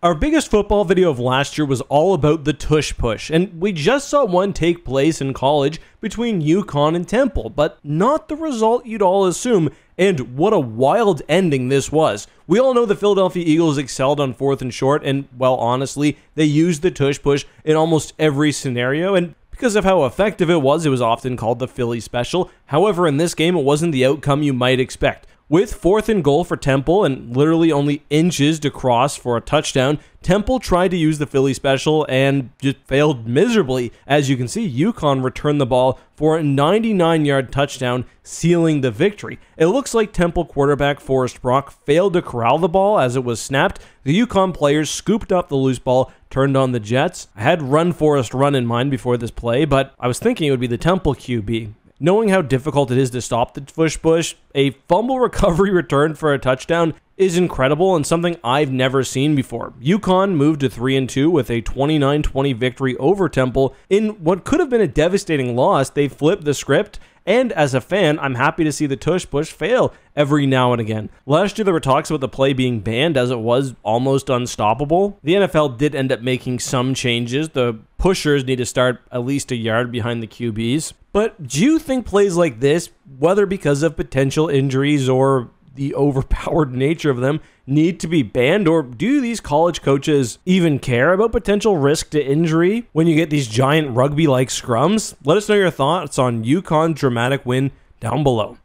Our biggest football video of last year was all about the tush push, and we just saw one take place in college between UConn and Temple, but not the result you'd all assume, and what a wild ending this was. We all know the Philadelphia Eagles excelled on fourth and short, and, well, honestly, they used the tush push in almost every scenario, and because of how effective it was, it was often called the Philly special. However, in this game, it wasn't the outcome you might expect. With fourth and goal for Temple and literally only inches to cross for a touchdown, Temple tried to use the Philly special and just failed miserably. As you can see, UConn returned the ball for a 99 yard touchdown, sealing the victory. It looks like Temple quarterback Forrest Brock failed to corral the ball as it was snapped. The UConn players scooped up the loose ball, turned on the Jets. I had run Forrest run in mind before this play, but I was thinking it would be the Temple QB. Knowing how difficult it is to stop the tush push, a fumble recovery return for a touchdown is incredible and something I've never seen before. UConn moved to 3 and 2 with a 29-20 victory over Temple in what could have been a devastating loss. They flipped the script and as a fan, I'm happy to see the tush push fail every now and again. Last year, there were talks about the play being banned as it was almost unstoppable. The NFL did end up making some changes. The pushers need to start at least a yard behind the QBs. But do you think plays like this, whether because of potential injuries or the overpowered nature of them need to be banned or do these college coaches even care about potential risk to injury when you get these giant rugby like scrums? Let us know your thoughts on UConn's dramatic win down below.